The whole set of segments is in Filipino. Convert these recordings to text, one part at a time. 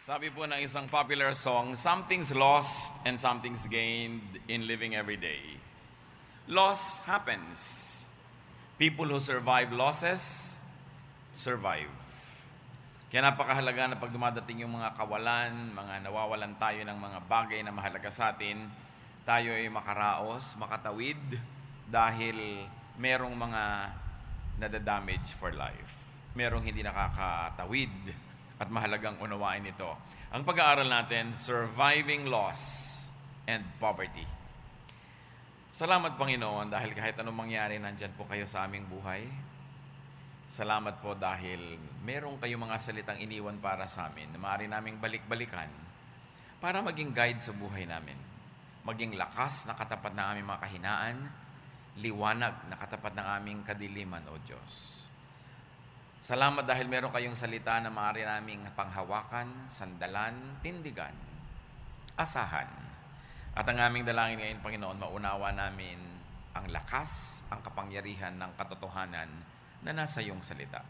Sabi po ng isang popular song, something's lost and something's gained in living every day. Loss happens. People who survive losses, survive. Kaya napakahalaga na pag dumadating yung mga kawalan, mga nawawalan tayo ng mga bagay na mahalaga sa atin, tayo ay makaraos, makatawid, dahil merong mga nadadamage for life. Merong hindi nakakatawid at mahalagang unawain ito. Ang pag-aaral natin, Surviving Loss and Poverty. Salamat Panginoon dahil kahit anong mangyari, nandyan po kayo sa aming buhay. Salamat po dahil merong kayong mga salitang iniwan para sa amin na maaari naming balik-balikan para maging guide sa buhay namin. Maging lakas na katapat ng aming mga kahinaan, liwanag na katapat ng aming kadiliman, O Diyos. Salamat dahil meron kayong salita na maaari naming panghawakan, sandalan, tindigan, asahan. At ang aming dalangin ngayon, Panginoon, maunawa namin ang lakas, ang kapangyarihan ng katotohanan na nasa iyong salita.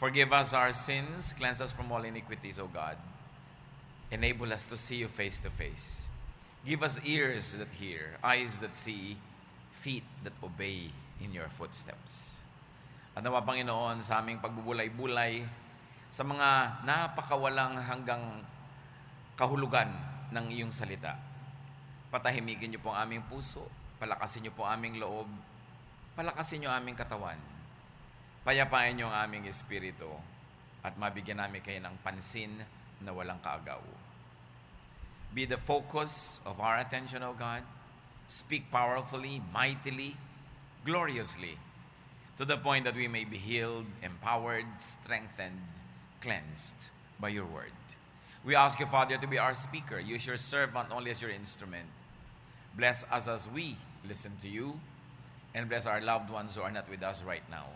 Forgive us our sins, cleanse us from all iniquities, O God. Enable us to see you face to face. Give us ears that hear, eyes that see, feet that obey in your footsteps. At nawa Panginoon sa aming pagbubulay-bulay sa mga napakawalang hanggang kahulugan ng iyong salita. Patahimikin niyo po ang aming puso, palakasin niyo po ang aming loob, palakasin niyo ang aming katawan, payapain niyo ang aming espiritu, at mabigyan namin kayo ng pansin na walang kaagaw. Be the focus of our attention, O God. Speak powerfully, mightily, gloriously, to the point that we may be healed, empowered, strengthened, cleansed by your word. We ask you, Father, to be our speaker. Use your servant only as your instrument. Bless us as we listen to you, and bless our loved ones who are not with us right now.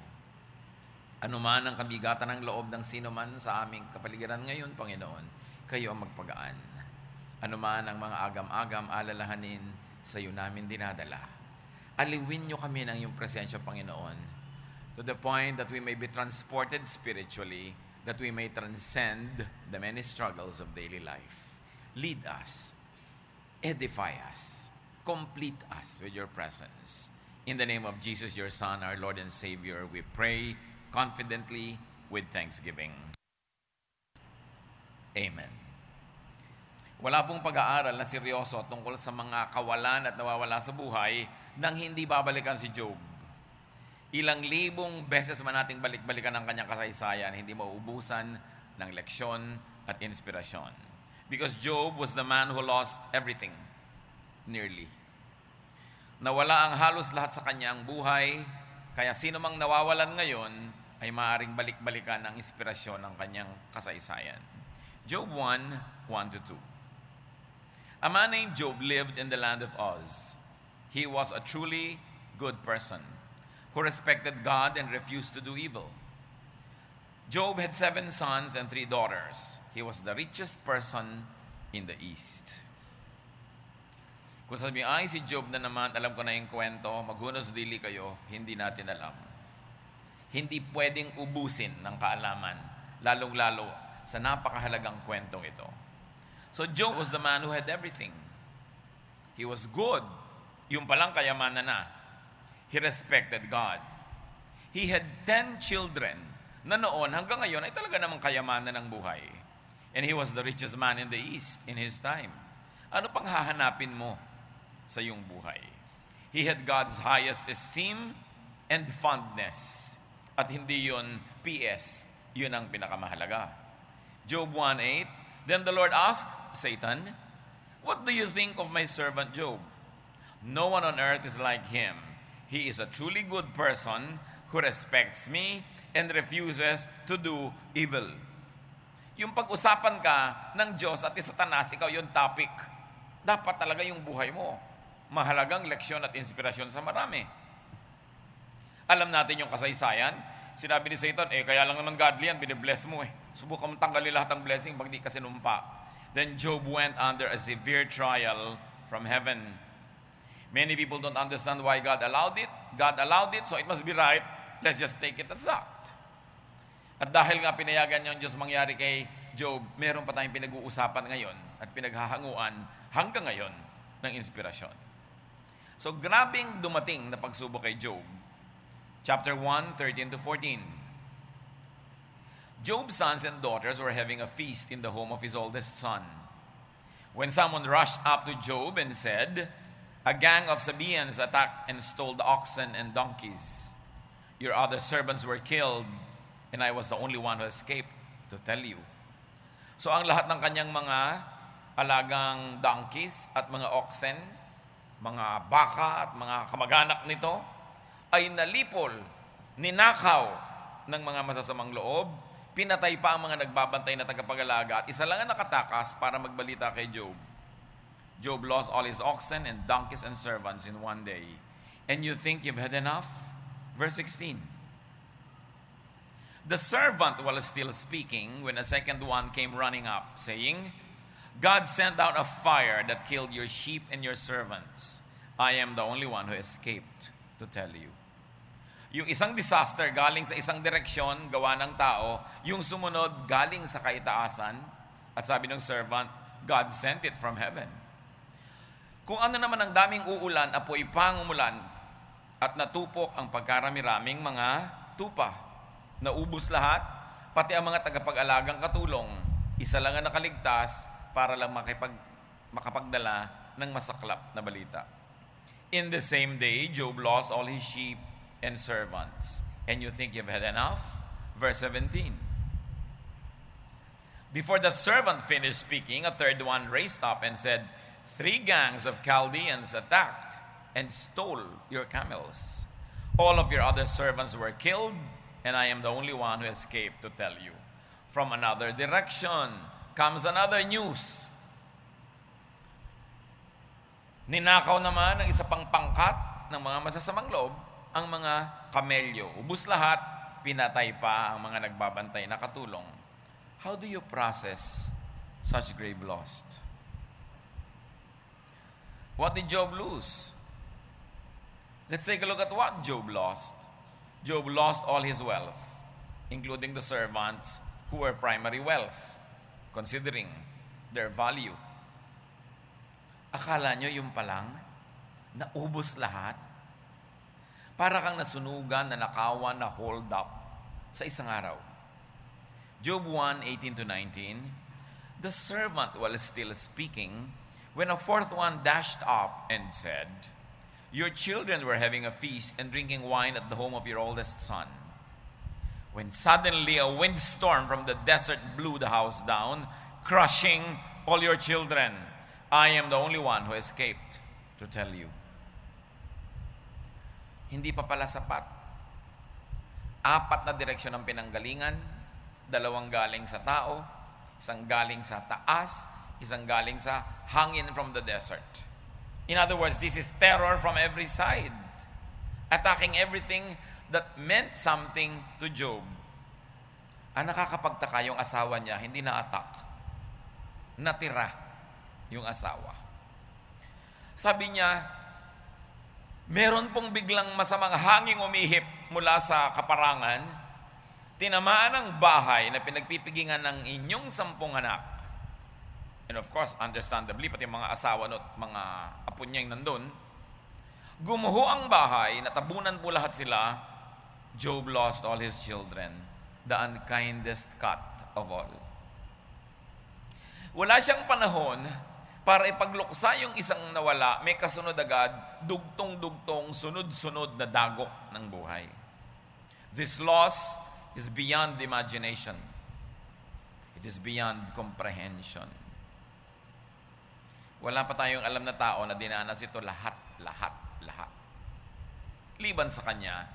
Ano man ang kabigatan ng loob ng sino man sa aming kapaligiran ngayon, Panginoon, kayo ang magpagaan. Ano man ang mga agam-agam alalahanin sa iyo namin dinadala. Aliwin niyo kami ng iyong presensya, Panginoon, to the point that we may be transported spiritually, that we may transcend the many struggles of daily life. Lead us, edify us, complete us with your presence. In the name of Jesus, your Son, our Lord and Savior, we pray confidently with thanksgiving. Amen. Wala pong pag-aaral na seryoso tungkol sa mga kawalan at nawawala sa buhay nang hindi babalikan si Job. Ilang libong beses man nating balik-balikan ang kanyang kasaysayan, hindi mauubusan ng leksyon at inspirasyon. Because Job was the man who lost everything, nearly. Nawala ang halos lahat sa kanyang buhay, kaya sino mang nawawalan ngayon ay maaaring balik-balikan ang inspirasyon ng kanyang kasaysayan. Job 1, 1 to 2. A man named Job lived in the land of Oz. He was a truly good person who respected God and refused to do evil. Job had seven sons and three daughters. He was the richest person in the East. Kung sabi, ay si Job na naman, alam ko na yung kwento, maghunos dili kayo, hindi natin alam. Hindi pwedeng ubusin ng kaalaman, lalong-lalo sa napakahalagang kwentong ito. So Job was the man who had everything. He was good. Yung palang kayamanan na. He respected God. He had ten children na noon hanggang ngayon ay talaga namang kayamanan ng buhay. And he was the richest man in the East in his time. Ano pang hahanapin mo sa iyong buhay? He had God's highest esteem and fondness. At hindi yun PS. Yun ang pinakamahalaga. Job 1.8 Then the Lord asked Satan, What do you think of my servant Job? No one on earth is like him. He is a truly good person who respects me and refuses to do evil. Yung pag-usapan ka ng Diyos at Satanas, ikaw yung topic. Dapat talaga yung buhay mo. Mahalagang leksyon at inspirasyon sa marami. Alam natin yung kasaysayan. Sinabi ni Satan, eh kaya lang naman godly yan, binibless mo eh. Subukan mo tanggalin lahat ng blessing pag di ka sinumpa. Then Job went under a severe trial from heaven. Many people don't understand why God allowed it. God allowed it, so it must be right. Let's just take it as that. At dahil nga pinayagan niya Diyos mangyari kay Job, meron pa tayong pinag-uusapan ngayon at pinaghahanguan hanggang ngayon ng inspirasyon. So grabing dumating na pagsubok kay Job. Chapter 1, 13 to 14. Job's sons and daughters were having a feast in the home of his oldest son. When someone rushed up to Job and said, A gang of Sabaeans attacked and stole the oxen and donkeys. Your other servants were killed, and I was the only one who escaped to tell you. So ang lahat ng kanyang mga alagang donkeys at mga oxen, mga baka at mga kamag-anak nito, ay nalipol, ninakaw ng mga masasamang loob, pinatay pa ang mga nagbabantay na tagapag-alaga at isa lang ang nakatakas para magbalita kay Job. Job lost all his oxen and donkeys and servants in one day. And you think you've had enough? Verse 16. The servant was still speaking when a second one came running up, saying, God sent down a fire that killed your sheep and your servants. I am the only one who escaped to tell you. Yung isang disaster galing sa isang direksyon, gawa ng tao, yung sumunod galing sa kaitaasan, at sabi ng servant, God sent it from heaven. Kung ano naman ang daming uulan, apoy pang umulan, at natupok ang pagkarami-raming mga tupa. Naubos lahat, pati ang mga tagapag-alagang katulong, isa lang ang nakaligtas para lang makipag, makapagdala ng masaklap na balita. In the same day, Job lost all his sheep and servants. And you think you've had enough? Verse 17. Before the servant finished speaking, a third one raised up and said, Three gangs of Chaldeans attacked and stole your camels. All of your other servants were killed, and I am the only one who escaped to tell you. From another direction comes another news. Ninakaw naman ng isa pang pangkat ng mga masasamang loob ang mga kamelyo. Ubus lahat, pinatay pa ang mga nagbabantay na katulong. How do you process such grave loss? What did Job lose? Let's take a look at what Job lost. Job lost all his wealth, including the servants who were primary wealth, considering their value. Akala nyo yung palang, naubos lahat? Para kang nasunugan, na nakawan, na hold up sa isang araw. Job 1, 18 to 19, The servant was still speaking when a fourth one dashed up and said, Your children were having a feast and drinking wine at the home of your oldest son. When suddenly a windstorm from the desert blew the house down, crushing all your children. I am the only one who escaped to tell you hindi pa pala sapat. Apat na direksyon ang pinanggalingan, dalawang galing sa tao, isang galing sa taas, isang galing sa hangin from the desert. In other words, this is terror from every side, attacking everything that meant something to Job. Ang nakakapagtaka yung asawa niya, hindi na-attack. Natira yung asawa. Sabi niya, meron pong biglang masamang hanging umihip mula sa kaparangan, tinamaan ang bahay na pinagpipigingan ng inyong sampung anak. And of course, understandably, pati mga asawa at mga apo niya yung nandun, gumuho ang bahay, natabunan po lahat sila, Job lost all his children, the unkindest cut of all. Wala siyang panahon para ipagluksa yung isang nawala, may kasunod agad, dugtong-dugtong, sunod-sunod na dagok ng buhay. This loss is beyond imagination. It is beyond comprehension. Wala pa tayong alam na tao na dinanas ito lahat, lahat, lahat. Liban sa kanya,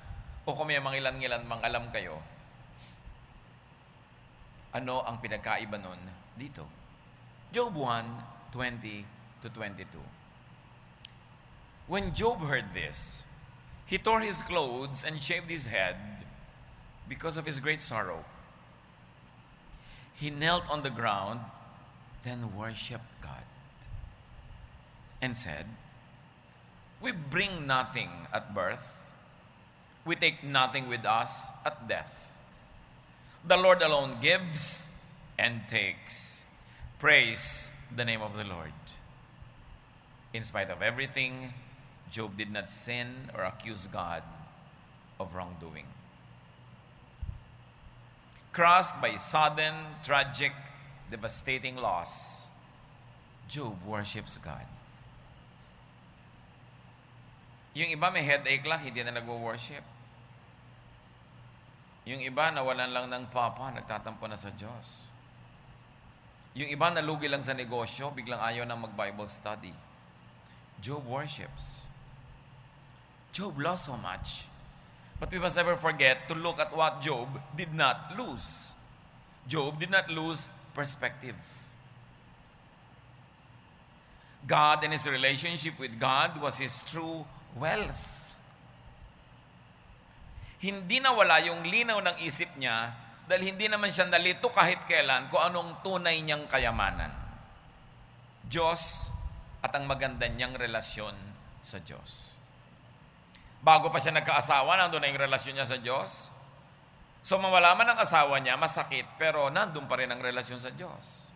o kung may mga ilan-ilan mang alam kayo, ano ang pinagkaiba nun dito? Job 1, 20 to 22. When Job heard this, he tore his clothes and shaved his head because of his great sorrow. He knelt on the ground, then worshiped God and said, We bring nothing at birth, we take nothing with us at death. The Lord alone gives, and takes. Praise the name of the Lord. In spite of everything, Job did not sin or accuse God of wrongdoing. Crushed by sudden, tragic, devastating loss, Job worships God. Yung iba may headache lang, hindi na nagwo-worship. Yung iba nawalan lang ng papa, nagtatampo na sa Diyos. Yung iba nalugi lang sa negosyo, biglang ayaw na mag-Bible study. Job worships. Job lost so much. But we must never forget to look at what Job did not lose. Job did not lose perspective. God and his relationship with God was his true wealth. Hindi na wala yung linaw ng isip niya dahil hindi naman siya nalito kahit kailan kung anong tunay niyang kayamanan. Diyos at ang maganda niyang relasyon sa Diyos. Bago pa siya nagkaasawa, nandun na yung relasyon niya sa Diyos. So mawala man ang asawa niya, masakit, pero nandun pa rin ang relasyon sa Diyos.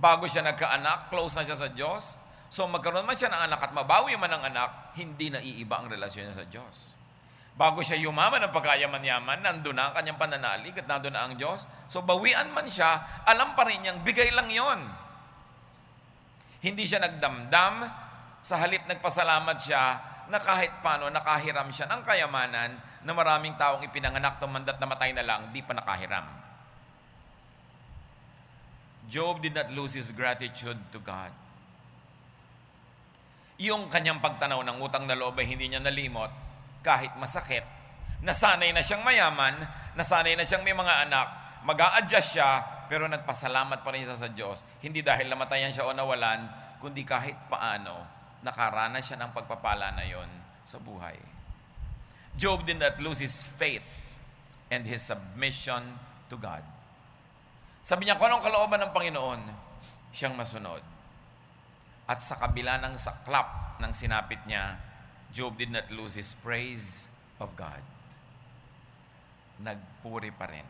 Bago siya nagkaanak, close na siya sa Diyos. So magkaroon man siya ng anak at mabawi man ang anak, hindi na iiba ang relasyon niya sa Diyos. Bago siya yumaman ng pagkayaman-yaman, nandun na ang kanyang pananalig at nandun na ang Diyos. So bawian man siya, alam pa rin niyang bigay lang yon. Hindi siya nagdamdam, sa halip nagpasalamat siya na kahit paano nakahiram siya ng kayamanan na maraming taong ipinanganak tumandat na matay na lang, di pa nakahiram. Job did not lose his gratitude to God. Yung kanyang pagtanaw ng utang na loob ay hindi niya nalimot kahit masakit. Nasanay na siyang mayaman, nasanay na siyang may mga anak, mag adjust siya, pero nagpasalamat pa rin siya sa Diyos. Hindi dahil namatayan siya o nawalan, kundi kahit paano, nakaranas siya ng pagpapala na yon sa buhay. Job did not lose his faith and his submission to God. Sabi niya, kung anong kalooban ng Panginoon, siyang masunod. At sa kabila ng saklap ng sinapit niya, Job did not lose his praise of God. Nagpuri pa rin.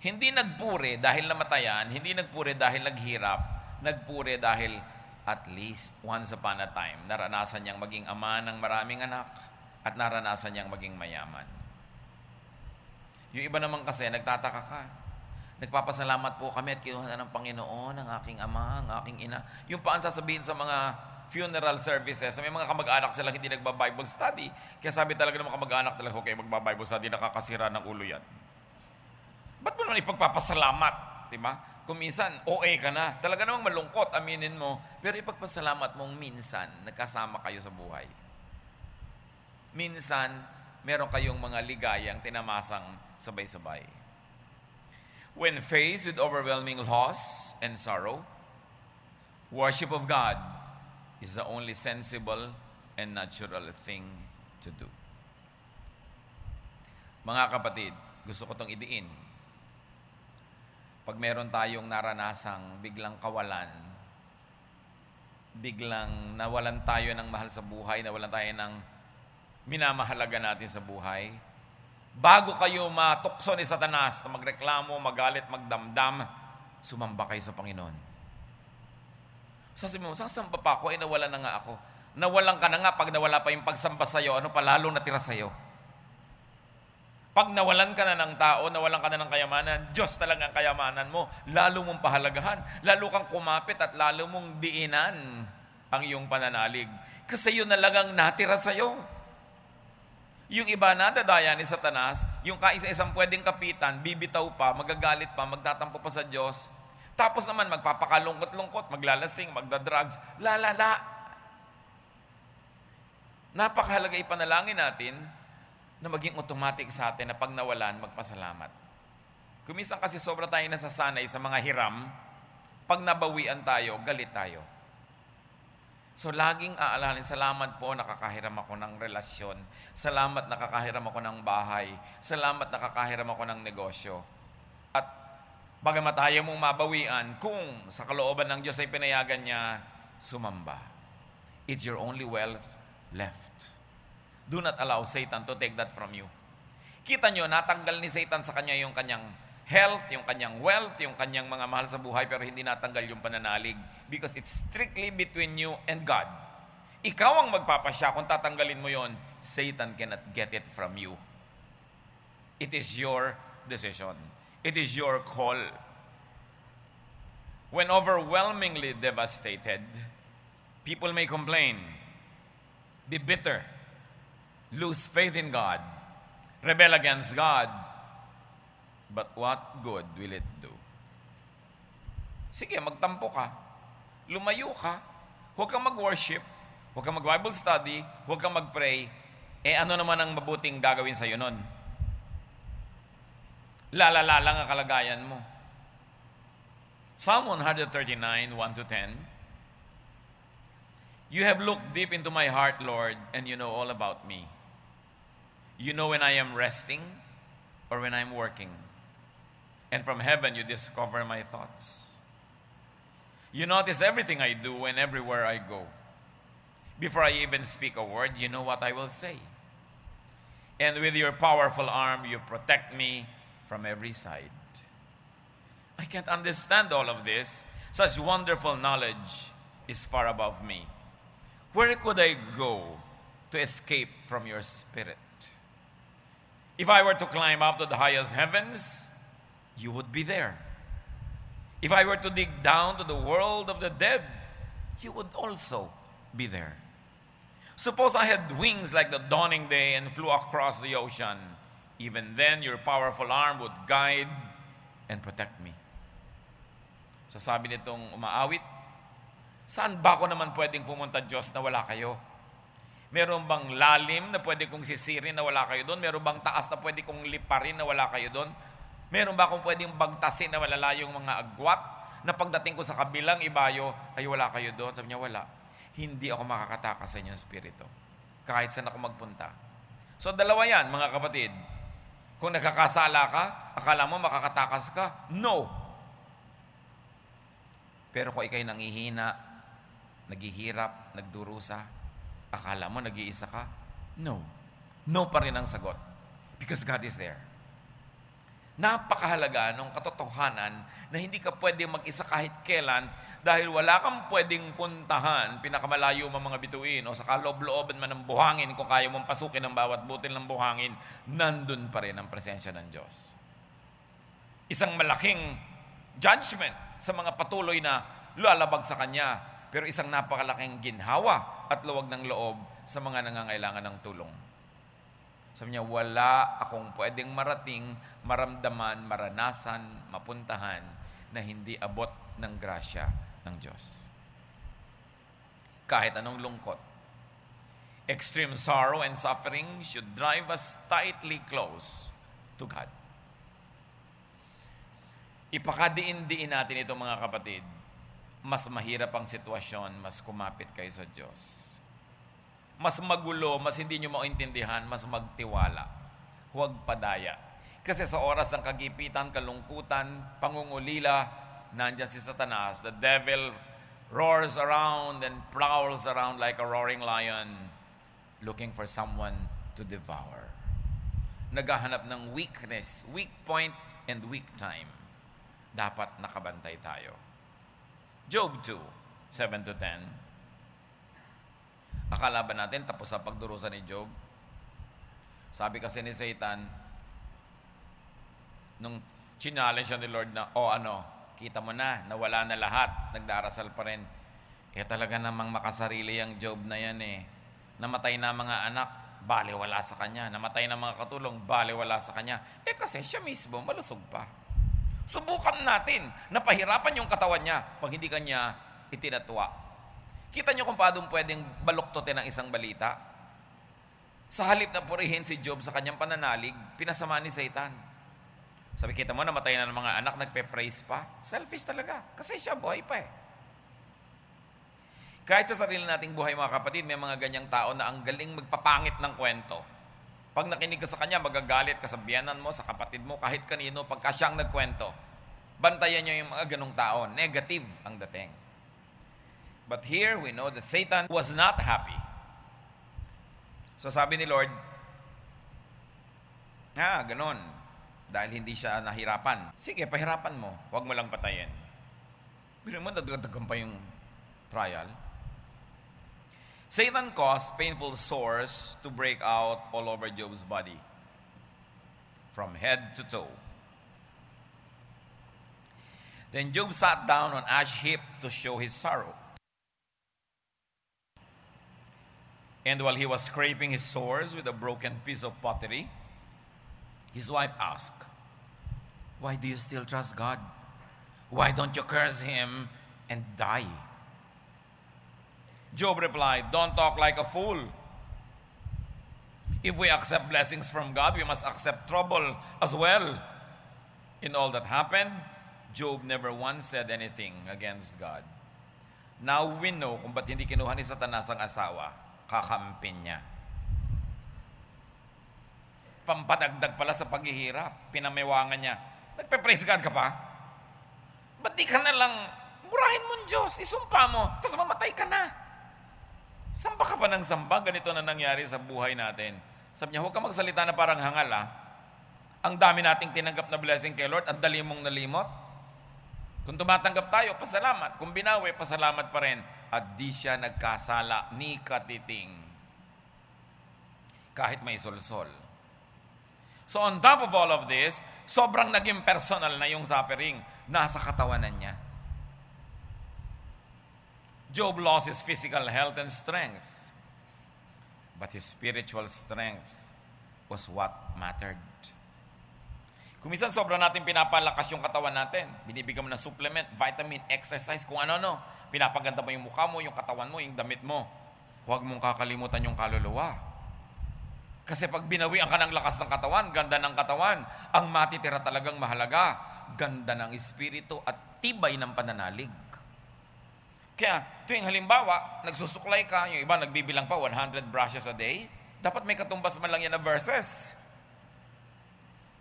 Hindi nagpuri dahil namatayan, hindi nagpuri dahil naghirap, nagpuri dahil at least once upon a time, naranasan niyang maging ama ng maraming anak at naranasan niyang maging mayaman. Yung iba naman kasi, nagtataka ka. Nagpapasalamat po kami at kinuha na ng Panginoon ang aking ama, ang aking ina. Yung pa ang sasabihin sa mga funeral services, may mga kamag-anak sila hindi nagba-Bible study. Kaya sabi talaga ng mga kamag-anak talaga, okay, magba-Bible study, nakakasira ng ulo yan. Ba't mo naman ipagpapasalamat? Di ba? Kung minsan, OA ka na. Talaga namang malungkot, aminin mo. Pero ipagpasalamat mong minsan, nagkasama kayo sa buhay. Minsan, meron kayong mga ligayang tinamasang sabay-sabay. When faced with overwhelming loss and sorrow, worship of God is the only sensible and natural thing to do. Mga kapatid, gusto ko itong idiin pag meron tayong naranasang biglang kawalan, biglang nawalan tayo ng mahal sa buhay, nawalan tayo ng minamahalaga natin sa buhay, bago kayo matukso ni Satanas na magreklamo, magalit, magdamdam, sumamba kayo sa Panginoon. Sasabi mo, sasamba pa ako? Eh, nawalan na nga ako. Nawalan ka na nga pag nawala pa yung pagsamba sa'yo, ano pa lalong natira sa'yo? Pag nawalan ka na ng tao, nawalan ka na ng kayamanan, Diyos talaga ang kayamanan mo. Lalo mong pahalagahan. Lalo kang kumapit at lalo mong diinan ang iyong pananalig. Kasi yun na lang ang natira sa'yo. Yung iba na dadaya ni Satanas, yung kaisa-isang pwedeng kapitan, bibitaw pa, magagalit pa, magtatampo pa sa Diyos. Tapos naman magpapakalungkot-lungkot, maglalasing, magdadrugs, lalala. Napakahalaga ipanalangin natin na maging automatic sa atin na pag nawalan, magpasalamat. Kumisan kasi sobra tayo nasasanay sa mga hiram, pag nabawian tayo, galit tayo. So laging aalala, salamat po nakakahiram ako ng relasyon. Salamat nakakahiram ako ng bahay. Salamat nakakahiram ako ng negosyo. At bagamat ayaw mong mabawian, kung sa kalooban ng Diyos ay pinayagan niya, sumamba. It's your only wealth left. Do not allow Satan to take that from you. Kita nyo, natanggal ni Satan sa kanya yung kanyang health, yung kanyang wealth, yung kanyang mga mahal sa buhay, pero hindi natanggal yung pananalig because it's strictly between you and God. Ikaw ang magpapasya kung tatanggalin mo yon. Satan cannot get it from you. It is your decision. It is your call. When overwhelmingly devastated, people may complain, be bitter, lose faith in God, rebel against God. But what good will it do? Sige, magtampo ka. Lumayo ka. Huwag kang mag-worship. Huwag kang mag-Bible study. Huwag kang mag-pray. Eh ano naman ang mabuting gagawin sa'yo nun? Lalala lang ang kalagayan mo. Psalm 139, 1 to 10. You have looked deep into my heart, Lord, and you know all about me. You know when I am resting or when I'm working. And from heaven, you discover my thoughts. You notice everything I do and everywhere I go. Before I even speak a word, you know what I will say. And with your powerful arm, you protect me from every side. I can't understand all of this. Such wonderful knowledge is far above me. Where could I go to escape from your spirit? If I were to climb up to the highest heavens, you would be there. If I were to dig down to the world of the dead, you would also be there. Suppose I had wings like the dawning day and flew across the ocean. Even then, your powerful arm would guide and protect me. So sabi nitong umaawit, saan ba ako naman pwedeng pumunta Diyos na wala kayo? Meron bang lalim na pwede kong sisirin na wala kayo doon? Meron bang taas na pwede kong liparin na wala kayo doon? Meron ba akong pwedeng bagtasin na malala yung mga agwat na pagdating ko sa kabilang ibayo, ay wala kayo doon? Sabi niya, wala. Hindi ako makakatakas sa inyong spirito. Kahit saan ako magpunta. So dalawa yan, mga kapatid. Kung nakakasala ka, akala mo makakatakas ka? No. Pero kung ikay nangihina, naghihirap, nagdurusa, akala mo nag-iisa ka? No. No pa rin ang sagot. Because God is there. Napakahalaga ng katotohanan na hindi ka pwede mag-isa kahit kailan dahil wala kang pwedeng puntahan, pinakamalayo mo mga bituin o sa kaloob-looban man ng buhangin kung kaya mong pasukin ang bawat butil ng buhangin, nandun pa rin ang presensya ng Diyos. Isang malaking judgment sa mga patuloy na lalabag sa Kanya, pero isang napakalaking ginhawa at luwag ng loob sa mga nangangailangan ng tulong. Sabi niya, wala akong pwedeng marating, maramdaman, maranasan, mapuntahan na hindi abot ng grasya ng Diyos. Kahit anong lungkot. Extreme sorrow and suffering should drive us tightly close to God. Ipakadiin-diin natin ito mga kapatid. Mas mahirap ang sitwasyon, mas kumapit kayo sa Diyos mas magulo, mas hindi nyo maintindihan, mas magtiwala. Huwag padaya. Kasi sa oras ng kagipitan, kalungkutan, pangungulila, nandyan si Satanas. The devil roars around and prowls around like a roaring lion looking for someone to devour. Naghahanap ng weakness, weak point, and weak time. Dapat nakabantay tayo. Job 2, 7 to 10. Akala ba natin tapos sa pagdurusa ni Job? Sabi kasi ni Satan, nung challenge siya ni Lord na, o oh, ano, kita mo na, nawala na lahat, nagdarasal pa rin. Eh talaga namang makasarili ang Job na yan eh. Namatay na mga anak, bale wala sa kanya. Namatay na mga katulong, bale wala sa kanya. Eh kasi siya mismo malusog pa. Subukan natin na pahirapan yung katawan niya pag hindi kanya itinatwa Kita nyo kung paano pwedeng baluktotin ang isang balita? Sa halip na purihin si Job sa kanyang pananalig, pinasama ni Satan. Sabi, kita mo, namatay na ng mga anak, nagpe-praise pa. Selfish talaga. Kasi siya buhay pa eh. Kahit sa sarili nating buhay mga kapatid, may mga ganyang tao na ang galing magpapangit ng kwento. Pag nakinig ka sa kanya, magagalit ka sa biyanan mo, sa kapatid mo, kahit kanino, pagka siyang nagkwento. Bantayan nyo yung mga ganong tao. Negative ang dating. But here we know that Satan was not happy. So sabi ni Lord, ah, ganon. dahil hindi siya nahirapan. Sige, pahirapan mo. Huwag mo lang patayin. Pero mo, dagdagan pa yung trial. Satan caused painful sores to break out all over Job's body, from head to toe. Then Job sat down on ash heap to show his sorrow. And while he was scraping his sores with a broken piece of pottery, his wife asked, Why do you still trust God? Why don't you curse him and die? Job replied, Don't talk like a fool. If we accept blessings from God, we must accept trouble as well. In all that happened, Job never once said anything against God. Now we know kung ba't hindi kinuha ni Satanas ang asawa, kakampin niya. Pampadagdag pala sa paghihirap, pinamiwangan niya. Nagpe-praise God ka pa? Ba't di ka na lang, murahin mo Diyos, isumpa mo, tapos mamatay ka na. Samba ka pa ng samba, ganito na nangyari sa buhay natin. Sabi niya, huwag ka magsalita na parang hangal ah. Ang dami nating tinanggap na blessing kay Lord, ang dali mong nalimot. Kung tumatanggap tayo, pasalamat. Kung binawi, pasalamat pa rin. At di siya nagkasala ni katiting. Kahit may solsol. So on top of all of this, sobrang naging personal na yung suffering. Nasa katawanan niya. Job lost his physical health and strength. But his spiritual strength was what mattered. Kung minsan sobra natin pinapalakas yung katawan natin, binibigyan mo ng supplement, vitamin, exercise, kung ano-ano. Pinapaganda mo yung mukha mo, yung katawan mo, yung damit mo. Huwag mong kakalimutan yung kaluluwa. Kasi pag binawian ka ng lakas ng katawan, ganda ng katawan, ang matitira talagang mahalaga, ganda ng espiritu at tibay ng pananalig. Kaya tuwing halimbawa, nagsusuklay ka, yung iba nagbibilang pa 100 brushes a day, dapat may katumbas man lang yan na verses.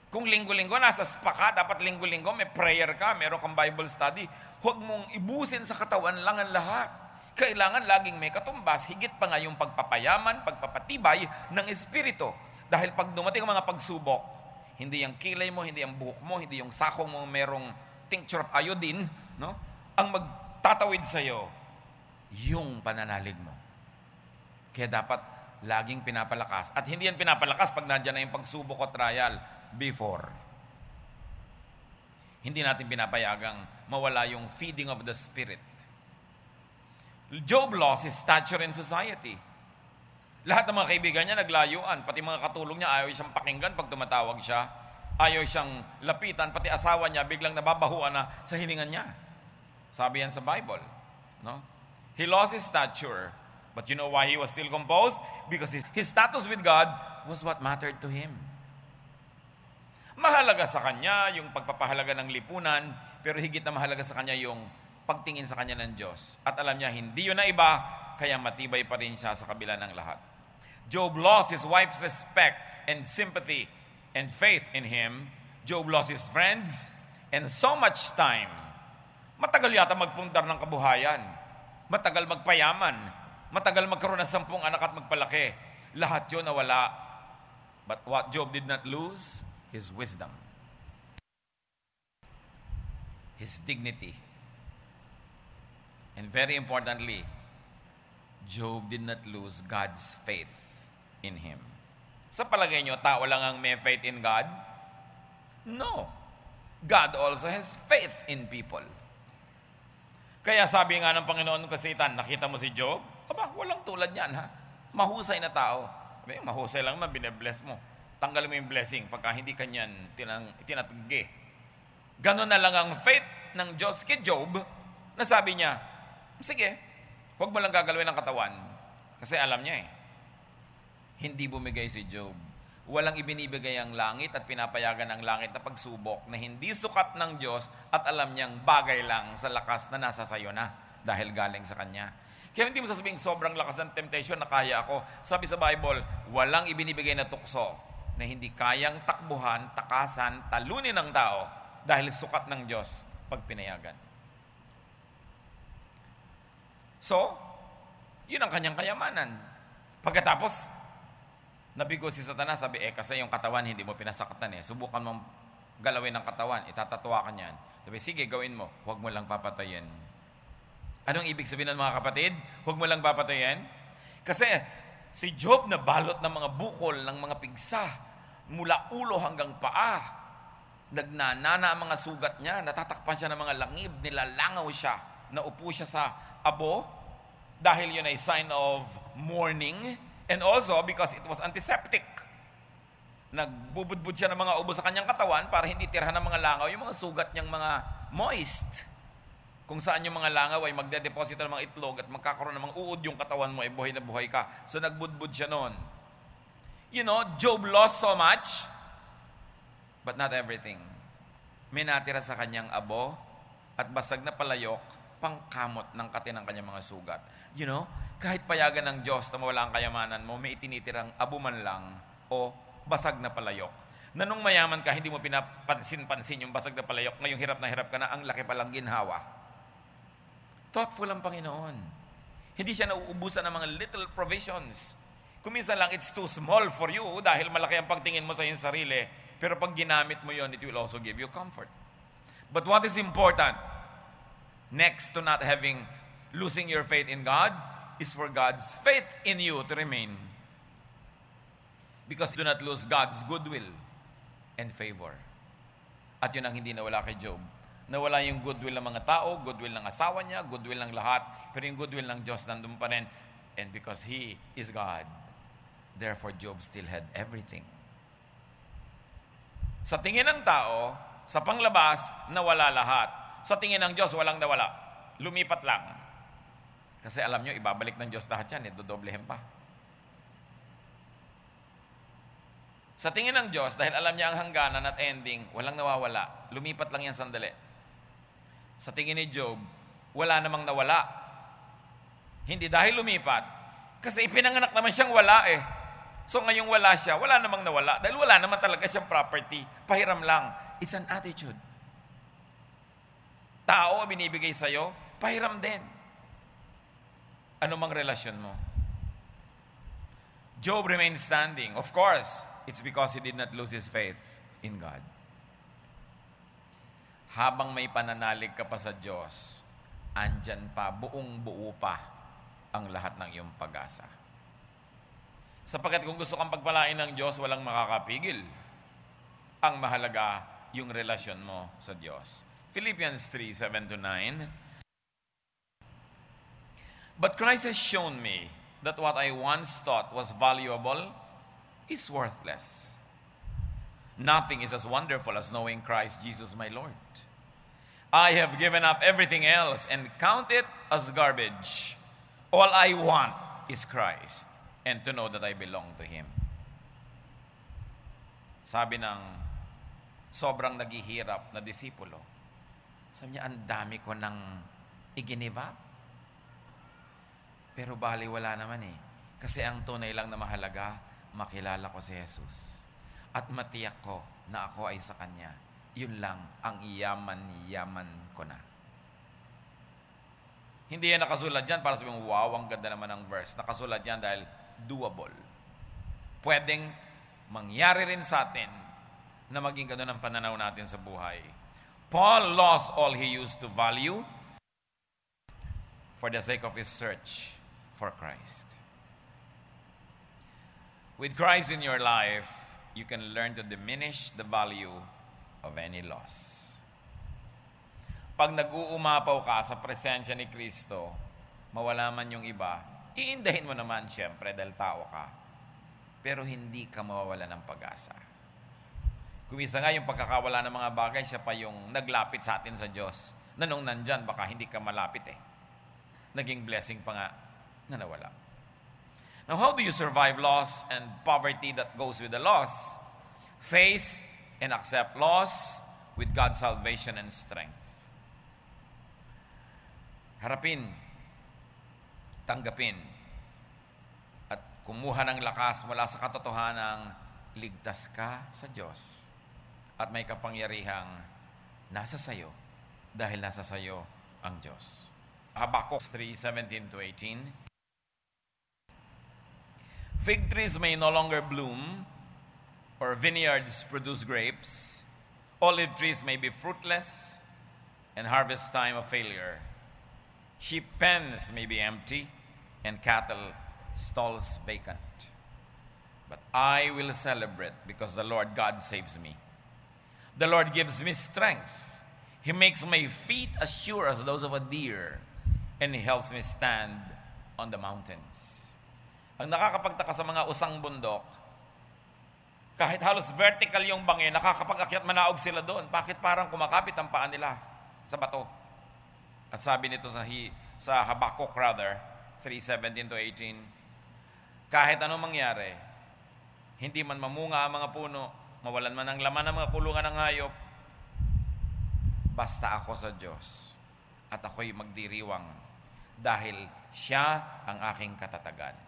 Kung linggo-linggo nasa spa ka, dapat linggo-linggo may prayer ka, meron kang Bible study. Huwag mong ibusin sa katawan lang ang lahat. Kailangan laging may katumbas, higit pa nga yung pagpapayaman, pagpapatibay ng Espiritu. Dahil pag dumating ang mga pagsubok, hindi yung kilay mo, hindi ang buhok mo, hindi yung sakong mo merong tincture of iodine, no? ang magtatawid sa iyo, yung pananalig mo. Kaya dapat laging pinapalakas. At hindi yan pinapalakas pag nandiyan na yung pagsubok o trial before. Hindi natin pinapayagang mawala yung feeding of the Spirit. Job lost his stature in society. Lahat ng mga kaibigan niya naglayuan, pati mga katulong niya ayaw siyang pakinggan pag tumatawag siya. Ayaw siyang lapitan, pati asawa niya biglang nababahuan na sa hiningan niya. Sabi yan sa Bible. No? He lost his stature. But you know why he was still composed? Because his, his status with God was what mattered to him. Mahalaga sa kanya yung pagpapahalaga ng lipunan, pero higit na mahalaga sa kanya yung pagtingin sa kanya ng Diyos. At alam niya, hindi yun na iba, kaya matibay pa rin siya sa kabila ng lahat. Job lost his wife's respect and sympathy and faith in him. Job lost his friends and so much time. Matagal yata magpundar ng kabuhayan. Matagal magpayaman. Matagal magkaroon ng sampung anak at magpalaki. Lahat yun nawala. But what Job did not lose his wisdom, his dignity, and very importantly, Job did not lose God's faith in him. Sa palagay nyo, tao lang ang may faith in God? No. God also has faith in people. Kaya sabi nga ng Panginoon ko Satan, nakita mo si Job? Aba, walang tulad niyan ha. Mahusay na tao. Mahusay lang man, binabless mo tanggalin mo yung blessing pagka hindi kanyan tinang, tinatanggi. Ganon na lang ang faith ng Diyos kay Job na sabi niya, sige, huwag mo lang gagalawin ng katawan. Kasi alam niya eh, hindi bumigay si Job. Walang ibinibigay ang langit at pinapayagan ng langit na pagsubok na hindi sukat ng Diyos at alam niyang bagay lang sa lakas na nasa sayo na dahil galing sa Kanya. Kaya hindi mo sasabihin sobrang lakas ng temptation na kaya ako. Sabi sa Bible, walang ibinibigay na tukso na hindi kayang takbuhan, takasan, talunin ng tao dahil sukat ng Diyos pag pinayagan. So, yun ang kanyang kayamanan. Pagkatapos, nabigo si Satanas, sabi, eh, kasi yung katawan hindi mo pinasakatan eh. Subukan mong galawin ng katawan, itatatwa ka niyan. Sabi, sige, gawin mo. Huwag mo lang papatayin. Anong ibig sabihin ng mga kapatid? Huwag mo lang papatayin? Kasi si Job na balot ng mga bukol, ng mga pigsa, mula ulo hanggang paa. Nagnanana ang mga sugat niya, natatakpan siya ng mga langib, nilalangaw siya, naupo siya sa abo, dahil yun ay sign of mourning, and also because it was antiseptic. Nagbubudbud siya ng mga ubo sa kanyang katawan para hindi tirhan ng mga langaw yung mga sugat niyang mga moist. Kung saan yung mga langaw ay magde-deposito ng mga itlog at magkakaroon ng mga uod yung katawan mo ay buhay na buhay ka. So nagbudbud siya noon. You know, Job lost so much, but not everything. May natira sa kanyang abo at basag na palayok, pangkamot ng kati ng kanyang mga sugat. You know, kahit payagan ng Diyos na mawala ang kayamanan mo, may itinitirang abo man lang o basag na palayok. Na nung mayaman ka, hindi mo pinapansin-pansin yung basag na palayok, ngayong hirap na hirap ka na, ang laki palang ginhawa. Thoughtful ang Panginoon. Hindi siya nauubusan ng mga little provisions. Kumisa lang, it's too small for you dahil malaki ang pagtingin mo sa iyong sarili. Pero pag ginamit mo yon, it will also give you comfort. But what is important, next to not having, losing your faith in God, is for God's faith in you to remain. Because do not lose God's goodwill and favor. At yun ang hindi nawala kay Job. Nawala yung goodwill ng mga tao, goodwill ng asawa niya, goodwill ng lahat, pero yung goodwill ng Diyos nandun pa rin. And because He is God, therefore Job still had everything. Sa tingin ng tao, sa panglabas, nawala lahat. Sa tingin ng Diyos, walang nawala. Lumipat lang. Kasi alam nyo, ibabalik ng Diyos lahat yan, idodoblehin pa. Sa tingin ng Diyos, dahil alam niya ang hangganan at ending, walang nawawala. Lumipat lang yan sandali. Sa tingin ni Job, wala namang nawala. Hindi dahil lumipat. Kasi ipinanganak naman siyang wala eh. So ngayong wala siya, wala namang nawala. Dahil wala naman talaga siyang property. Pahiram lang. It's an attitude. Tao binibigay sa'yo, pahiram din. Ano mang relasyon mo? Job remained standing. Of course, it's because he did not lose his faith in God. Habang may pananalig ka pa sa Diyos, andyan pa, buong buo pa ang lahat ng iyong pag-asa. Sapagkat kung gusto kang pagpalain ng Diyos, walang makakapigil. Ang mahalaga, yung relasyon mo sa Diyos. Philippians 3, 7 to 9. But Christ has shown me that what I once thought was valuable is worthless. Nothing is as wonderful as knowing Christ Jesus my Lord. I have given up everything else and count it as garbage. All I want is Christ and to know that I belong to Him. Sabi ng sobrang naghihirap na disipulo, sabi niya, ang dami ko nang iginive up. Pero bali wala naman eh. Kasi ang tunay lang na mahalaga, makilala ko si Jesus. At matiyak ko na ako ay sa Kanya. Yun lang ang iyaman-yaman ko na. Hindi yan nakasulat dyan para sabihin, wow, ang ganda naman ng verse. Nakasulat yan dahil doable. Pwedeng mangyari rin sa atin na maging ganun ang pananaw natin sa buhay. Paul lost all he used to value for the sake of his search for Christ. With Christ in your life, you can learn to diminish the value of any loss. Pag nag-uumapaw ka sa presensya ni Kristo, mawala man yung iba, iindahin mo naman siyempre dahil tao ka. Pero hindi ka mawawala ng pag-asa. Kumisa nga yung pagkakawala ng mga bagay, siya pa yung naglapit sa atin sa Diyos. Na nung nandyan, baka hindi ka malapit eh. Naging blessing pa nga na nawala. Now, how do you survive loss and poverty that goes with the loss? Face and accept loss with God's salvation and strength. Harapin, tanggapin, at kumuha ng lakas mula sa katotohanang ligtas ka sa Diyos at may kapangyarihang nasa sayo dahil nasa sayo ang Diyos. Habakkuk 3:17 to 18 Fig trees may no longer bloom or vineyards produce grapes Olive trees may be fruitless and harvest time a failure. Sheep pens may be empty and cattle stalls vacant. But I will celebrate because the Lord God saves me. The Lord gives me strength. He makes my feet as sure as those of a deer, and He helps me stand on the mountains. Ang nakakapagtaka sa mga usang bundok, kahit halos vertical yung bangin, nakakapag-akyat manaog sila doon. Bakit parang kumakapit ang paa nila sa bato? At sabi nito sa, hi, sa Habakkuk rather, 3:17 to 18, kahit anong mangyari, hindi man mamunga ang mga puno, mawalan man ang laman ng mga kulungan ng hayop, basta ako sa Diyos at ako'y magdiriwang dahil siya ang aking katatagan.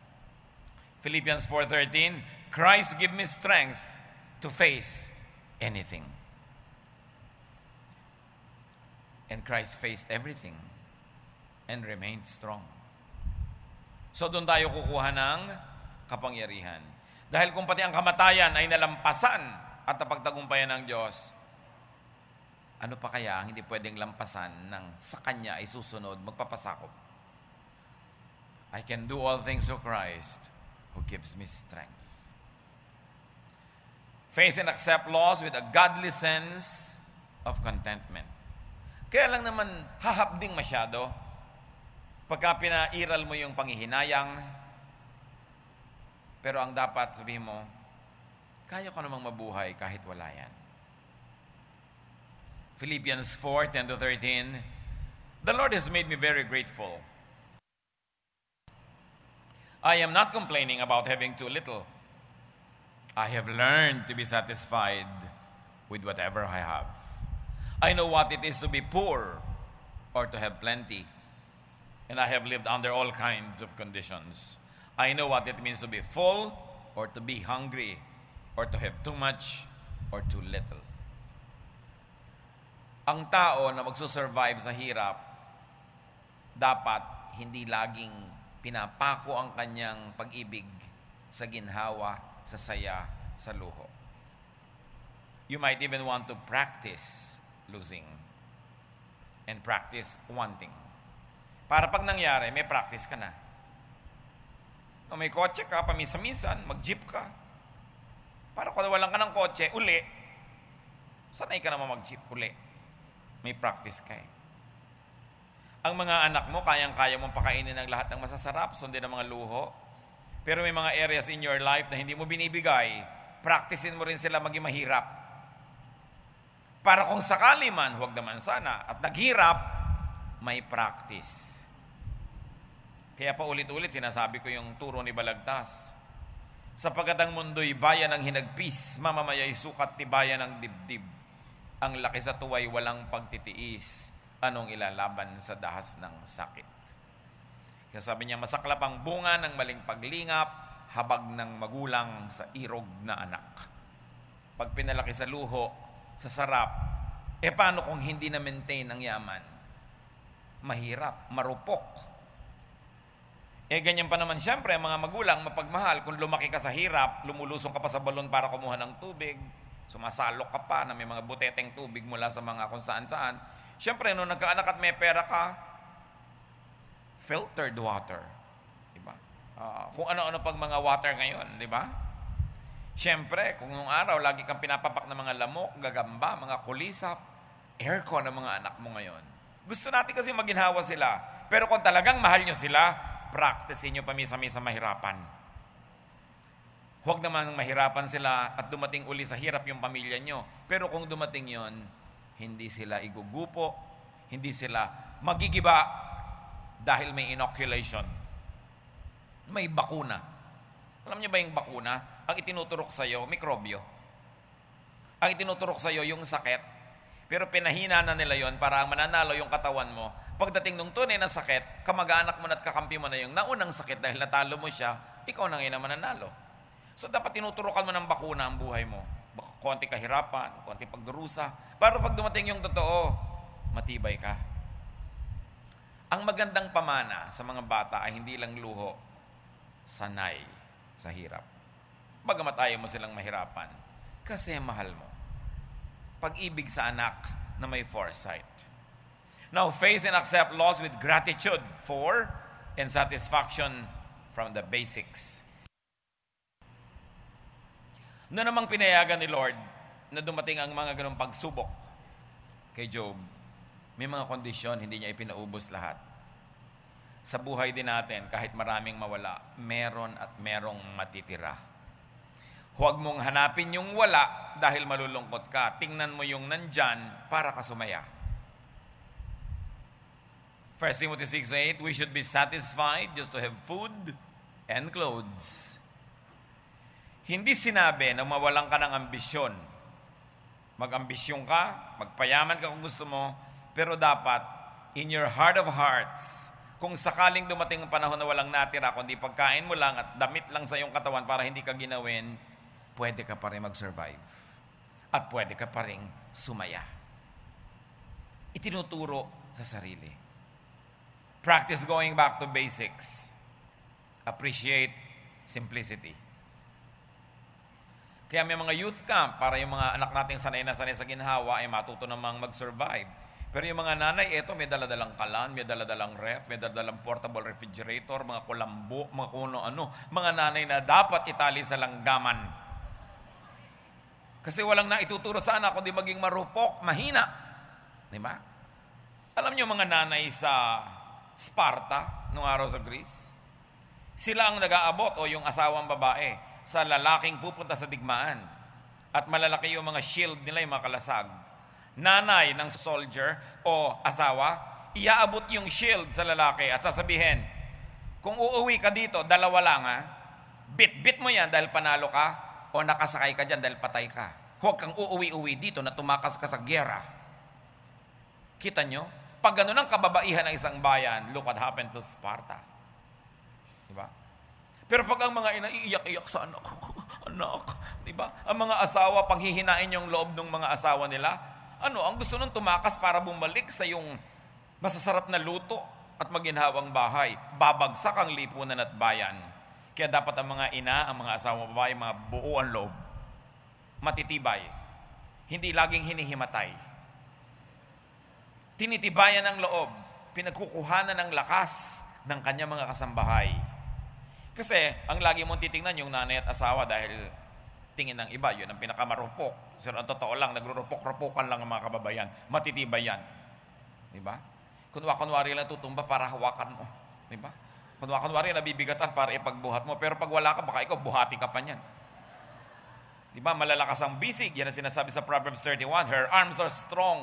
Philippians 4:13, Christ give me strength to face anything. And Christ faced everything and remained strong. So doon tayo kukuha ng kapangyarihan. Dahil kung pati ang kamatayan ay nalampasan at napagtagumpayan ng Diyos, ano pa kaya ang hindi pwedeng lampasan ng sa Kanya ay susunod, magpapasakop? I can do all things through Christ who gives me strength. Face and accept loss with a godly sense of contentment. Kaya lang naman hahapding masyado pagka pinairal mo yung panghihinayang, pero ang dapat sabihin mo, kaya ko namang mabuhay kahit wala yan. Philippians 4, 10 to 13, The Lord has made me very grateful. I am not complaining about having too little. I have learned to be satisfied with whatever I have. I know what it is to be poor or to have plenty. And I have lived under all kinds of conditions. I know what it means to be full or to be hungry or to have too much or too little. Ang tao na magsusurvive sa hirap, dapat hindi laging pinapako ang kanyang pag-ibig sa ginhawa, sa saya, sa luho. You might even want to practice losing and practice wanting. Para pag nangyari, may practice ka na. O may kotse ka, paminsan-minsan, mag-jeep ka. Para kung walang ka ng kotse, uli, sanay ka naman mag-jeep, uli. May practice ka eh. Ang mga anak mo, kayang-kaya mong pakainin ng lahat ng masasarap, sundin ang mga luho. Pero may mga areas in your life na hindi mo binibigay, practicein mo rin sila maging mahirap. Para kung sakali man, huwag naman sana, at naghirap, may practice. Kaya pa ulit-ulit sinasabi ko yung turo ni Balagtas. Sapagkat ang mundo'y bayan ng hinagpis, mamamayay sukat tibayan ng dibdib. Ang laki sa tuway walang pagtitiis, anong ilalaban sa dahas ng sakit. Kaya sabi niya, masaklap ang bunga ng maling paglingap, habag ng magulang sa irog na anak. Pag pinalaki sa luho, sa sarap, e paano kung hindi na maintain ang yaman? Mahirap, marupok, eh ganyan pa naman siyempre, mga magulang, mapagmahal, kung lumaki ka sa hirap, lumulusong ka pa sa balon para kumuha ng tubig, sumasalok ka pa na may mga buteteng tubig mula sa mga kung saan saan. Siyempre, nung nagkaanak at may pera ka, filtered water. Diba? Uh, kung ano-ano pag mga water ngayon, di ba? Siyempre, kung nung araw, lagi kang pinapapak ng mga lamok, gagamba, mga kulisap, aircon ng mga anak mo ngayon. Gusto natin kasi maginhawa sila. Pero kung talagang mahal nyo sila, practice nyo pamisa-misa mahirapan. Huwag naman mahirapan sila at dumating uli sa hirap yung pamilya nyo. Pero kung dumating yon, hindi sila igugupo, hindi sila magigiba dahil may inoculation. May bakuna. Alam niyo ba yung bakuna? Ang itinuturok sa iyo, mikrobyo. Ang itinuturok sa iyo, yung sakit. Pero pinahina na nila yon para mananalo yung katawan mo. Pagdating nung tunay na sakit, kamag-anak mo na at kakampi mo na yung naunang sakit dahil natalo mo siya, ikaw na ngayon na mananalo. So dapat tinuturukan mo ng bakuna ang buhay mo. Konti kahirapan, konti pagdurusa. Para pag dumating yung totoo, matibay ka. Ang magandang pamana sa mga bata ay hindi lang luho, sanay sa hirap. Bagamat ayaw mo silang mahirapan, kasi mahal mo. Pag-ibig sa anak na may foresight. Now, face and accept loss with gratitude for and satisfaction from the basics. No namang pinayagan ni Lord na dumating ang mga ganong pagsubok kay Job, may mga kondisyon, hindi niya ipinaubos lahat. Sa buhay din natin, kahit maraming mawala, meron at merong matitira. Huwag mong hanapin yung wala dahil malulungkot ka. Tingnan mo yung nandyan para ka sumaya. 1 Timothy 6.8, we should be satisfied just to have food and clothes. Hindi sinabi na mawalan ka ng ambisyon. Mag-ambisyon ka, magpayaman ka kung gusto mo, pero dapat, in your heart of hearts, kung sakaling dumating ang panahon na walang natira, kundi pagkain mo lang at damit lang sa iyong katawan para hindi ka ginawin, pwede ka pa rin mag-survive. At pwede ka pa rin sumaya. Itinuturo sa sarili. Practice going back to basics. Appreciate simplicity. Kaya may mga youth camp para yung mga anak nating sanay na sanay sa ginhawa ay matuto namang mag-survive. Pero yung mga nanay, eto may daladalang kalan, may daladalang ref, may daladalang portable refrigerator, mga kulambo, mga kuno ano, mga nanay na dapat itali sa langgaman. Kasi walang naituturo sa anak kundi maging marupok, mahina. Di ba? Alam niyo mga nanay sa Sparta, nung araw sa Greece. Sila ang nag-aabot o yung asawang babae sa lalaking pupunta sa digmaan. At malalaki yung mga shield nila, yung mga kalasag. Nanay ng soldier o asawa, iaabot yung shield sa lalaki at sasabihin, kung uuwi ka dito, dalawa lang ha, bit-bit mo yan dahil panalo ka o nakasakay ka dyan dahil patay ka. Huwag kang uuwi-uwi dito na tumakas ka sa gera. Kita nyo? Pag ganun ang kababaihan ng isang bayan, look what happened to Sparta. Diba? Pero pag ang mga ina iiyak-iyak sa anak, anak, di ba? Ang mga asawa, panghihinain yung loob ng mga asawa nila, ano, ang gusto nung tumakas para bumalik sa yung masasarap na luto at maginhawang bahay. Babagsak ang lipunan at bayan. Kaya dapat ang mga ina, ang mga asawa babae, mga buo ang loob. Matitibay. Hindi laging hinihimatay tinitibayan ng loob, pinagkukuhanan ng lakas ng kanya mga kasambahay. Kasi ang lagi mong titingnan yung nanay at asawa dahil tingin ng iba, yun ang pinakamarupok. So, ang totoo lang, nagrurupok-rupukan lang ang mga kababayan. Matitibay yan. Di ba? Kunwa-kunwari lang tutumba para hawakan mo. Di ba? Kunwa-kunwari nabibigatan para ipagbuhat mo. Pero pag wala ka, baka ikaw buhati ka pa niyan. Di ba? Malalakas ang bisig. Yan ang sinasabi sa Proverbs 31. Her arms are strong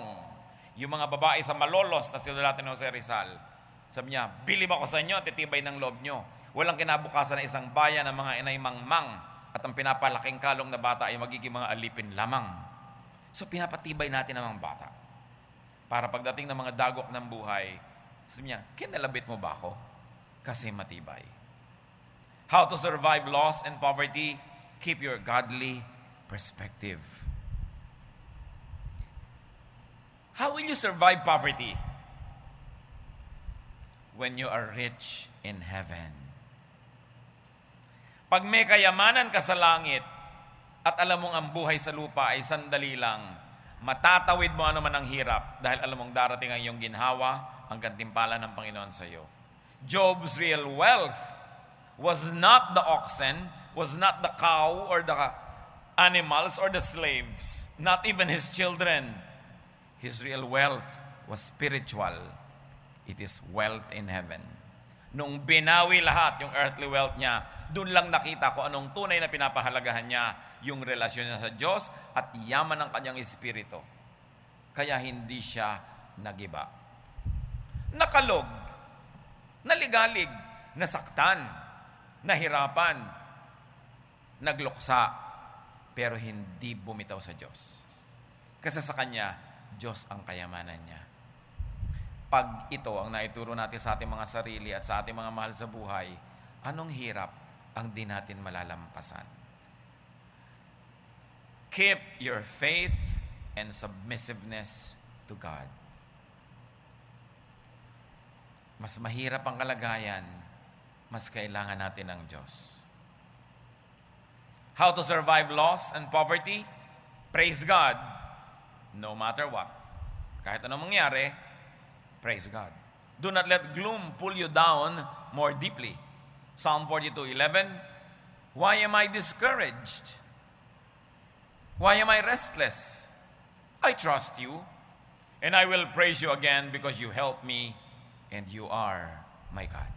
yung mga babae sa malolos na sinulatan ni Jose Rizal. Sabi niya, bilib ako sa inyo, titibay ng loob nyo. Walang kinabukasan ng isang bayan ng mga inay mangmang at ang pinapalaking kalong na bata ay magiging mga alipin lamang. So pinapatibay natin ang mga bata. Para pagdating ng mga dagok ng buhay, sabi niya, kinalabit mo ba ako? Kasi matibay. How to survive loss and poverty? Keep your godly perspective. How will you survive poverty? When you are rich in heaven. Pag may kayamanan ka sa langit at alam mong ang buhay sa lupa ay sandali lang, matatawid mo ano man ang hirap dahil alam mong darating ang iyong ginhawa, ang gantimpala ng Panginoon sa iyo. Job's real wealth was not the oxen, was not the cow or the animals or the slaves, not even his children His real wealth was spiritual. It is wealth in heaven. Nung binawi lahat yung earthly wealth niya, doon lang nakita ko anong tunay na pinapahalagahan niya yung relasyon niya sa Diyos at yaman ng kanyang espiritu. Kaya hindi siya nagiba. Nakalog, naligalig, nasaktan, nahirapan, nagluksa, pero hindi bumitaw sa Diyos. Kasi sa Kanya, Diyos ang kayamanan niya. Pag ito ang naituro natin sa ating mga sarili at sa ating mga mahal sa buhay, anong hirap ang di natin malalampasan? Keep your faith and submissiveness to God. Mas mahirap ang kalagayan, mas kailangan natin ng Diyos. How to survive loss and poverty? Praise God No matter what. Kahit anong mangyari, praise God. Do not let gloom pull you down more deeply. Psalm 42:11 Why am I discouraged? Why am I restless? I trust you, and I will praise you again because you help me and you are my God.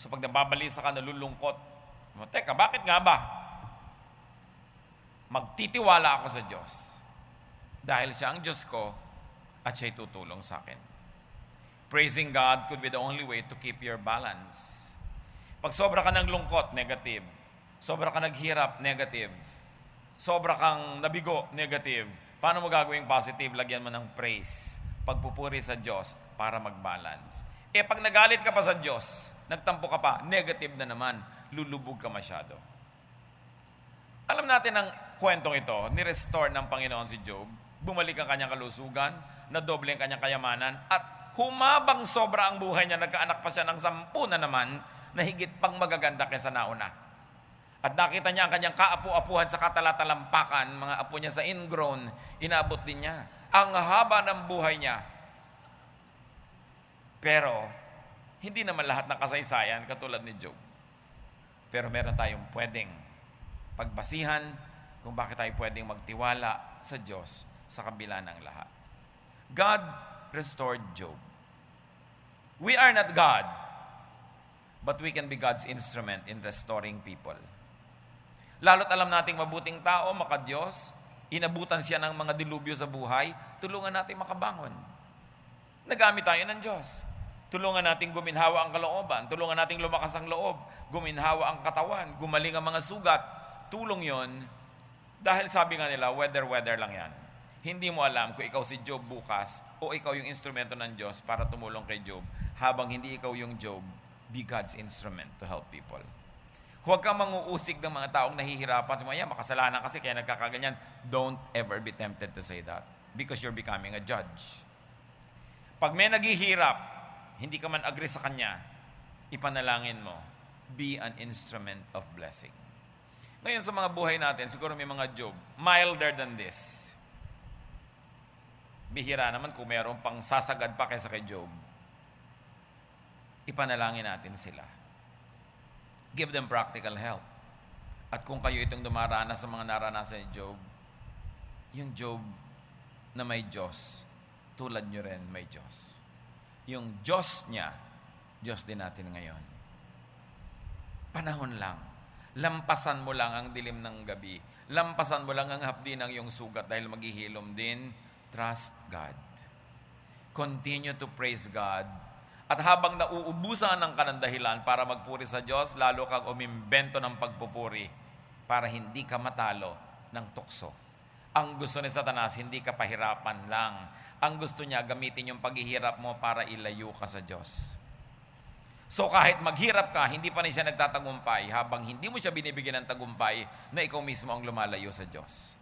So pag nababalisa ka, nalulungkot, teka, bakit nga ba? Magtitiwala ako sa Diyos. Dahil siya ang Diyos ko at siya'y tutulong sa akin. Praising God could be the only way to keep your balance. Pag sobra ka ng lungkot, negative. Sobra ka naghirap, negative. Sobra kang nabigo, negative. Paano mo gagawing positive? Lagyan mo ng praise. Pagpupuri sa Diyos para mag-balance. Eh pag nagalit ka pa sa Diyos, nagtampo ka pa, negative na naman, lulubog ka masyado. Alam natin ang kwentong ito, ni-restore ng Panginoon si Job, bumalik ang kanyang kalusugan, nadoble ang kanyang kayamanan, at humabang sobra ang buhay niya, nagkaanak pa siya ng sampu na naman, na higit pang magaganda kaysa nauna. At nakita niya ang kanyang kaapu-apuhan sa katalatalampakan, mga apo niya sa ingrown, inabot din niya. Ang haba ng buhay niya. Pero, hindi naman lahat ng kasaysayan katulad ni Job. Pero meron tayong pwedeng pagbasihan kung bakit tayo pwedeng magtiwala sa Diyos sa kabila ng lahat. God restored Job. We are not God, but we can be God's instrument in restoring people. Lalo't alam nating mabuting tao, makadiyos, inabutan siya ng mga dilubyo sa buhay, tulungan natin makabangon. Nagamit tayo ng Diyos. Tulungan natin guminhawa ang kalooban, tulungan natin lumakas ang loob, guminhawa ang katawan, gumaling ang mga sugat. Tulong yon dahil sabi nga nila, weather-weather lang yan. Hindi mo alam kung ikaw si Job bukas o ikaw yung instrumento ng Diyos para tumulong kay Job habang hindi ikaw yung Job be God's instrument to help people. Huwag kang manguusig ng mga taong nahihirapan. Sa mga, makasalanan kasi kaya nagkakaganyan. Don't ever be tempted to say that because you're becoming a judge. Pag may naghihirap, hindi ka man agree sa kanya, ipanalangin mo, be an instrument of blessing. Ngayon sa mga buhay natin, siguro may mga job, milder than this. Bihira naman kung mayroon pang sasagad pa kaysa kay Job ipanalangin natin sila. Give them practical help. At kung kayo itong dumaranas sa mga naranasan ni Job, yung Job na may Diyos, tulad nyo rin may Diyos. Yung Diyos niya, Diyos din natin ngayon. Panahon lang. Lampasan mo lang ang dilim ng gabi. Lampasan mo lang ang hapdi ng iyong sugat dahil maghihilom din. Trust God. Continue to praise God at habang nauubusan ng kanang dahilan para magpuri sa Diyos, lalo kang umimbento ng pagpupuri para hindi ka matalo ng tukso. Ang gusto ni Satanas, hindi ka pahirapan lang. Ang gusto niya, gamitin yung paghihirap mo para ilayo ka sa Diyos. So kahit maghirap ka, hindi pa rin siya nagtatagumpay habang hindi mo siya binibigyan ng tagumpay na ikaw mismo ang lumalayo sa Diyos.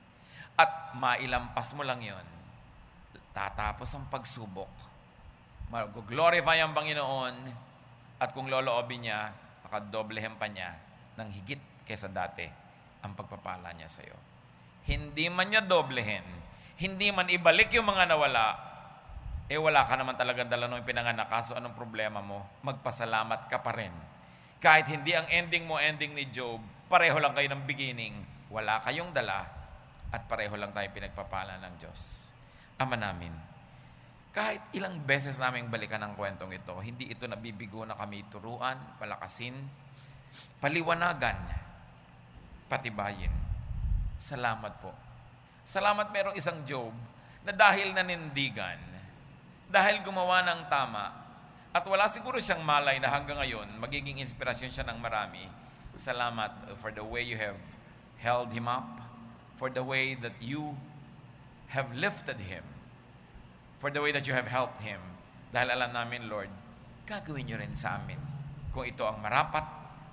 At mailampas mo lang yon, tatapos ang pagsubok mag-glorify ang Panginoon at kung loloobin niya, pakadoblehem pa niya ng higit kaysa dati ang pagpapala niya sa iyo. Hindi man niya doblehin, hindi man ibalik yung mga nawala, eh wala ka naman talagang dala nung pinanganak ka, so anong problema mo? Magpasalamat ka pa rin. Kahit hindi ang ending mo ending ni Job, pareho lang kayo ng beginning, wala kayong dala, at pareho lang tayo pinagpapala ng Diyos. Ama namin, kahit ilang beses namin balikan ang kwentong ito, hindi ito nabibigo na kami turuan, palakasin, paliwanagan, patibayin. Salamat po. Salamat merong isang Job na dahil nanindigan, dahil gumawa ng tama, at wala siguro siyang malay na hanggang ngayon, magiging inspirasyon siya ng marami. Salamat for the way you have held him up, for the way that you have lifted him for the way that you have helped him. Dahil alam namin, Lord, gagawin nyo rin sa amin kung ito ang marapat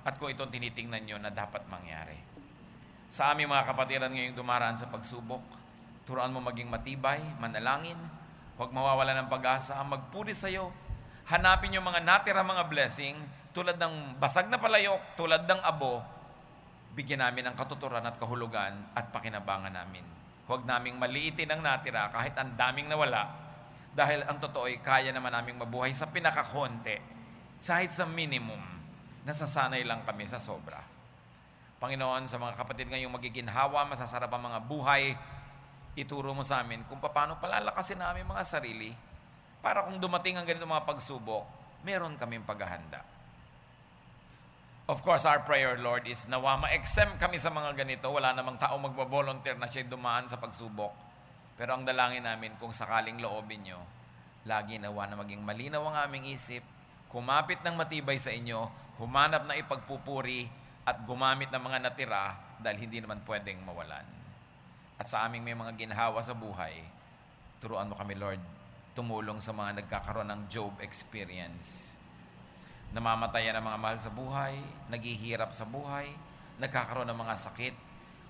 at kung ito ang tinitingnan nyo na dapat mangyari. Sa aming mga kapatiran ngayong dumaraan sa pagsubok, turuan mo maging matibay, manalangin, huwag mawawala ng pag-asa, magpuri sa iyo, hanapin yung mga natira mga blessing, tulad ng basag na palayok, tulad ng abo, bigyan namin ng katuturan at kahulugan at pakinabangan namin. Huwag naming maliitin ang natira kahit ang daming nawala. Dahil ang totoo ay kaya naman naming mabuhay sa pinakakonte. Kahit sa minimum. Nasasanay lang kami sa sobra. Panginoon, sa mga kapatid ngayong magiginhawa, masasarap ang mga buhay, ituro mo sa amin kung paano palalakasin namin mga sarili para kung dumating ang ganito mga pagsubok, meron kaming paghahanda. Of course, our prayer, Lord, is nawa ma-exempt kami sa mga ganito. Wala namang tao magva-volunteer na siya dumaan sa pagsubok. Pero ang dalangin namin, kung sakaling loobin nyo, lagi nawa na maging malinaw ang aming isip, kumapit ng matibay sa inyo, humanap ng ipagpupuri, at gumamit ng mga natira dahil hindi naman pwedeng mawalan. At sa aming may mga ginhawa sa buhay, turuan mo kami, Lord, tumulong sa mga nagkakaroon ng Job experience namamatayan ang mga mahal sa buhay, naghihirap sa buhay, nagkakaroon ng mga sakit.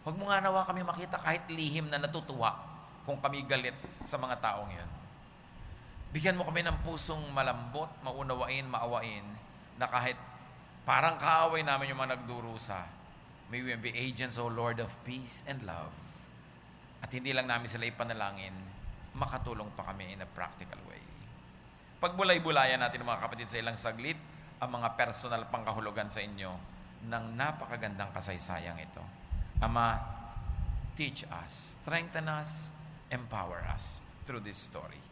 Huwag mo nga nawa kami makita kahit lihim na natutuwa kung kami galit sa mga taong yan. Bigyan mo kami ng pusong malambot, maunawain, maawain, na kahit parang kaaway namin yung mga nagdurusa, may we be agents, O Lord of peace and love. At hindi lang namin sila ipanalangin, makatulong pa kami in a practical way. Pagbulay-bulayan natin mga kapatid sa ilang saglit, ang mga personal pangkahulugan sa inyo ng napakagandang kasaysayang ito. Ama, teach us, strengthen us, empower us through this story.